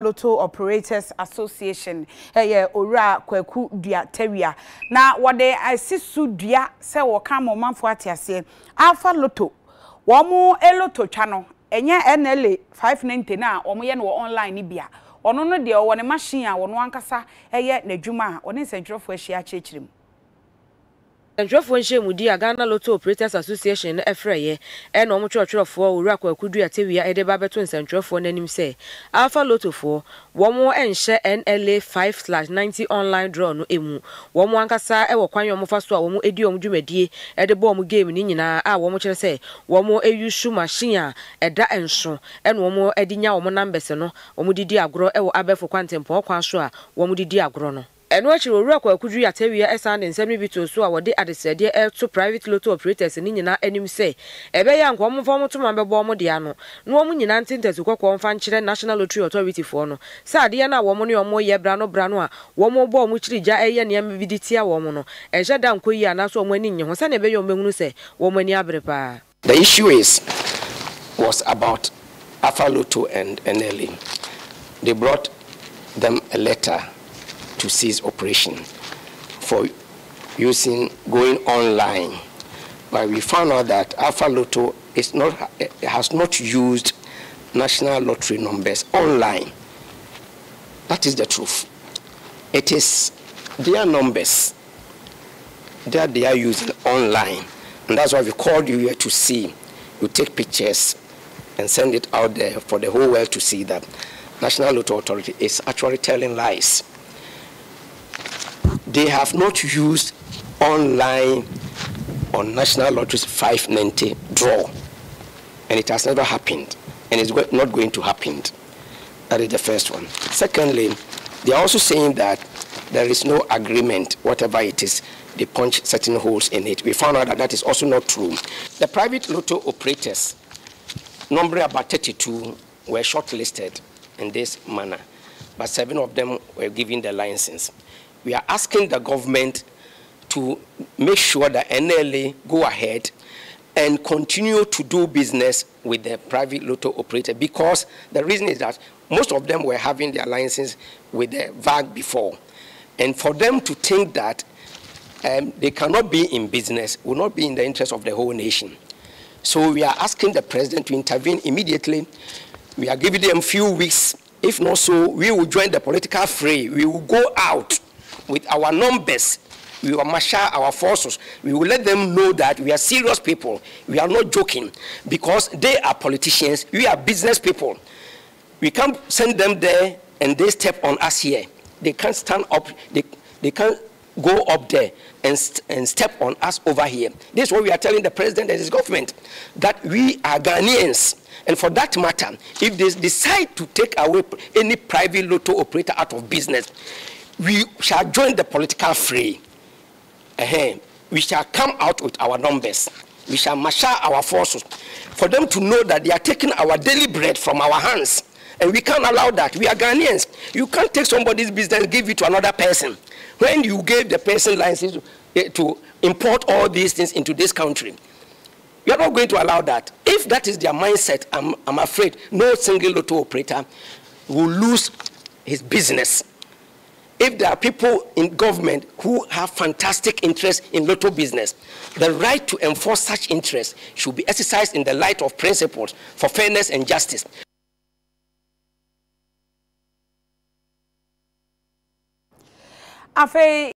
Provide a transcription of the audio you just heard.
Lotto Operators Association. Ɛyɛ owura kwaku dua tawia na wɔde asisu dua sɛ wɔka ma ɔmanfo ate aseɛ Alpha Lotto. Wɔn eloto twa no ɛnyɛ NLA 590 na wɔn yɛ online ni bia. Ɔno no deɛ ɔwɔ ne machine a wɔn ankasa. Ɛyɛ n'adwuma a ɔne nsɛntwerɛfoɔ ahyia akyerɛkyerɛ mu ntwerɛfoɔ nhyiamudi a ghana lotto operators association no ɛfrɛeɛ ɛna ɔmo twerɛtwerɛfoɔ owura kwakudu atewia ɛde ba bɛto nsɛntwerɛfoɔ n'anim sɛ alpha lottofoɔ wɔn nhyɛ nla 5 slash 90 online draw no emu. Wɔn ankasa ɛwɔ kwan wɔn fa so a wɔn edi wɔn dwumadie ɛde bɔ wɔn game ne nyinaa a wɔn kyerɛ sɛ wɔn eyusu machine a ɛda nso ɛna wɔn ɛde nya wɔn numbers no wɔn didi agorɔ ɛwɔ abɛɛfo kwantempɔn kwan so a wɔn didi agorɔ no ɛno akyiri owura kwakudu atawia ɛsan de nsɛm no bi to so a wɔde adesrɛdeɛ ɛto private lotto operators ne nyinaa anim sɛ ɛbɛyɛ a nka toma bɛbɔ ɔmo deɛ no na ɔmo nyinaa nte ntɛso kɔkɔɔ mfa nkyerɛ national lottery authority foɔ no sɛ adeɛ no a wɔn ne ɔmo yɛ bra no a wɔn bɔ ɔmo kyiri gya ɛyɛ nneɛma bi de tia wɔn no ɛnhyɛ da nkɔ yi anaasɛ ɔmo ani nye ho sɛ wɔn ani abere paa. The issue is was about Lotto and NLA. They brought them a letter to cease operation for using going online. But we found out that Alpha Lotto is not, has not used national lottery numbers online. That is the truth. It is their numbers that they are using online. And that's why we called you here to see. You take pictures and send it out there for the whole world to see that National Lotto Authority is actually telling lies they have not used online on National Lottery's 590 draw. And it has never happened. And it's not going to happen. That is the first one. Secondly, they are also saying that there is no agreement, whatever it is, they punch certain holes in it. We found out that that is also not true. The private lotto operators, numbering about 32, were shortlisted in this manner, but seven of them were given the license we are asking the government to make sure that NLA go ahead and continue to do business with the private lotto operator because the reason is that most of them were having their licenses with the VAG before. And for them to think that um, they cannot be in business will not be in the interest of the whole nation. So we are asking the president to intervene immediately. We are giving them a few weeks. If not so, we will join the political fray. We will go out with our numbers, we will marshal our forces. We will let them know that we are serious people. We are not joking because they are politicians. We are business people. We can't send them there and they step on us here. They can't stand up. They, they can't go up there and, st and step on us over here. This is what we are telling the president and his government, that we are Ghanaians. And for that matter, if they decide to take away any private lotto operator out of business, we shall join the political fray. Uh-huh. We shall come out with our numbers. We shall marshal our forces for them to know that they are taking our daily bread from our hands. And we can't allow that. We are Ghanaians. You can't take somebody's business and give it to another person. When you gave the person license to, to import all these things into this country, we are not going to allow that. If that is their mindset, I'm, I'm afraid no single lotto operator will lose his business if there are people in government who have fantastic interest in lotto business, the right to enforce such interests should be exercised in the light of principles for fairness and justice. Afe